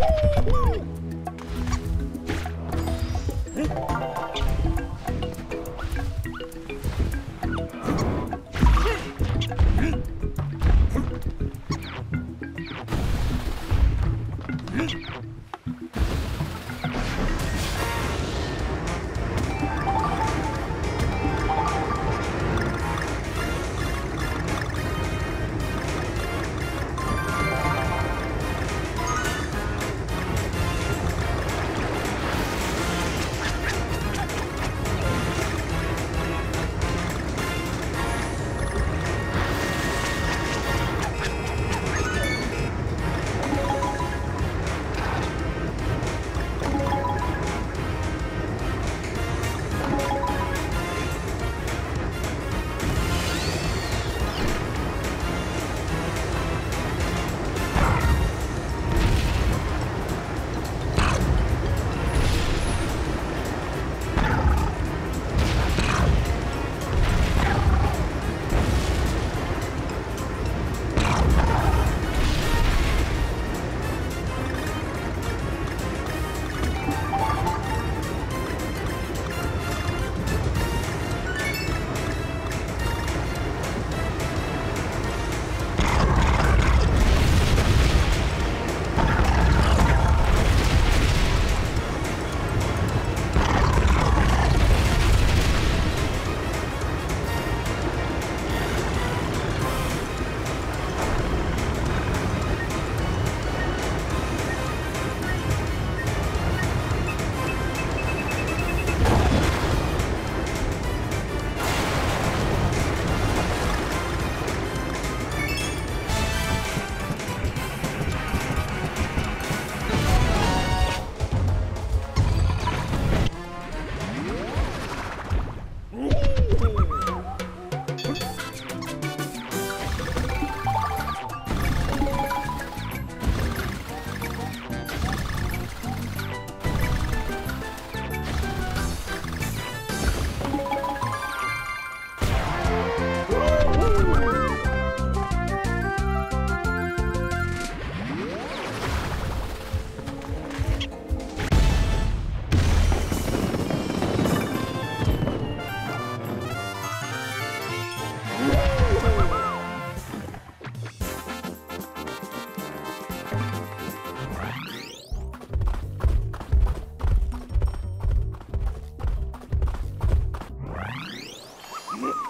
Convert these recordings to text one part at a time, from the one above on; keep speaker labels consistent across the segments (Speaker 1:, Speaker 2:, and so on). Speaker 1: Hmm?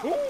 Speaker 2: 오!